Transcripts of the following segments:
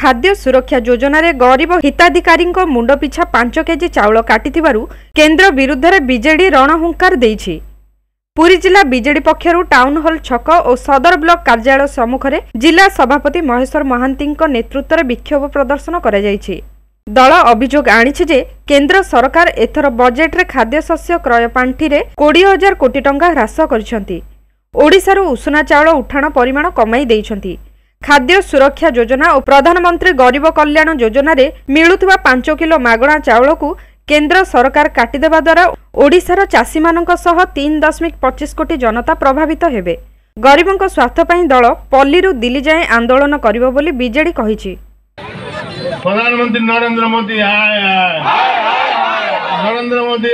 ଖାଦ୍ୟ ସୁରକ୍ଷା ଯୋଜନାରେ ଗରିବ ହିତାଧିକାରୀଙ୍କ ମୁଣ୍ଡ ପିଛା ପାଞ୍ଚ କେଜି ଚାଉଳ କାଟିଥିବାରୁ କେନ୍ଦ୍ର ବିରୁଦ୍ଧରେ ବିଜେଡି ରଣହୁଙ୍କାର ଦେଇଛି। ପୁରୀ ଜିଲ୍ଲା ବିଜେଡି ପକ୍ଷରୁ ଟାଉନ୍ ହଲ୍ ଛକ ଓ ସଦର ବ୍ଲକ କାର୍ଯ୍ୟାଳୟ ସମ୍ମୁଖରେ ଜିଲ୍ଲା ସଭାପତି ମହେଶ୍ୱର ମହାନ୍ତିଙ୍କ ନେତୃତ୍ୱରେ ବିକ୍ଷୋଭ ପ୍ରଦର୍ଶନ କରାଯାଇଛି। ଦଳ ଅଭିଯୋଗ ଆଣିଛି ଯେ କେନ୍ଦ୍ର ସରକାର ଏଥର ବଜେଟ୍ରେ ଖାଦ୍ୟଶସ୍ୟ କ୍ରୟ ପାଣ୍ଠିରେ କୋଡ଼ିଏ ହଜାର କୋଟି ଟଙ୍କା ହ୍ରାସ କରିଛନ୍ତି। ଓଡ଼ିଶାରୁ ଉଷୁନା ଚାଉଳ ଉଠାଣ ପରିମାଣ କମାଇ ଦେଇଛନ୍ତି। ଖାଦ୍ୟ ସୁରକ୍ଷା ଯୋଜନା ଓ ପ୍ରଧାନମନ୍ତ୍ରୀ ଗରିବ କଲ୍ୟାଣ ଯୋଜନାରେ ମିଳୁଥିବା ପାଞ୍ଚ କିଲୋ ମାଗଣା ଚାଉଳକୁ କେନ୍ଦ୍ର ସରକାର କାଟିଦେବା ଦ୍ୱାରା ଓଡ଼ିଶାର ଚାଷୀମାନଙ୍କ ସହ ତିନି ଦଶମିକ ପଚିଶ କୋଟି ଜନତା ପ୍ରଭାବିତ ହେବେ। ଗରିବଙ୍କ ସ୍ୱାର୍ଥ ପାଇଁ ଦଳ ପଲ୍ଲୀରୁ ଦିଲ୍ଲୀ ଯାଏଁ ଆନ୍ଦୋଳନ କରିବ ବୋଲି ବିଜେଡି କହିଛି। ପ୍ରଧାନମନ୍ତ୍ରୀ ନରେନ୍ଦ୍ର ମୋଦୀ ନରେନ୍ଦ୍ର ମୋଦୀ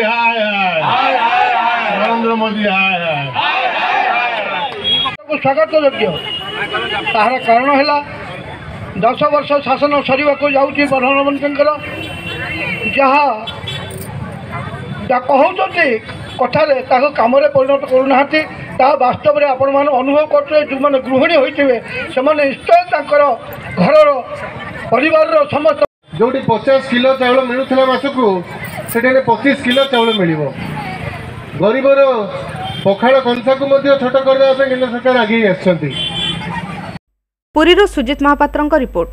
ନରେନ୍ଦ୍ର ମୋଦୀ ସ୍ୱାଗତ ଯୋଗ୍ୟ ତାହାର କାରଣ ହେଲା ଦଶ ବର୍ଷ ଶାସନ ସରିବାକୁ ଯାଉଛି ପ୍ରଧାନମନ୍ତ୍ରୀଙ୍କର ଯାହା ଯାହା କହୁଛନ୍ତି କଥାରେ ତାକୁ କାମରେ ପରିଣତ କରୁନାହାନ୍ତି। ତାହା ବାସ୍ତବରେ ଆପଣମାନେ ଅନୁଭବ କରୁଥିବେ ଯେଉଁମାନେ ଗୃହିଣୀ ହୋଇଥିବେ ସେମାନେ ନିଶ୍ଚୟ ତାଙ୍କର ଘରର ପରିବାରର ସମସ୍ତ ଯୋଉଠି ପଚାଶ କିଲୋ ଚାଉଳ ମିଳୁଥିଲା ମାସକୁ ସେଠି ଏବେ ପଚିଶ କିଲୋ ଚାଉଳ ମିଳିବ। ଗରିବର ପଖାଳ କଂସାକୁ ମଧ୍ୟ ଛୋଟ କରିଦେବା ପାଇଁ କେନ୍ଦ୍ର ସରକାର ଆଗେଇ ଆସିଛନ୍ତି। ପୁରୀରୁ ସୁଜିତ ମହାପାତ୍ରଙ୍କ ରିପୋର୍ଟ।